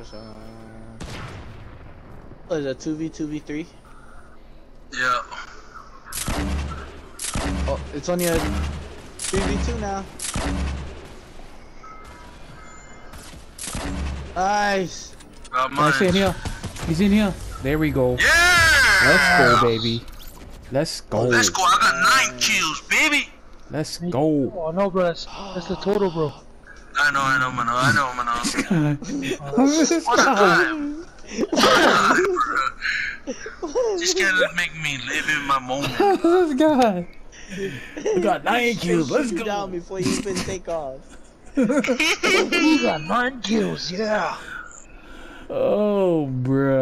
Uh, what is that, 2v, 2v3? Yeah. Oh, it's only a 3v2 now. Nice. Got Oh, he's in here. He's in here. There we go. Yeah! Let's go, baby. Let's go. Let's go. I got nine kills, baby. Let's go. Oh no, bro, that's, that's the total, bro. I know, I know, man. I know, man. this What a guy. time. Just gotta make me live in my moment. this guy. We got nine kills. Let's Shoot you down before you even take off. You got nine kills, yeah. Oh, bruh.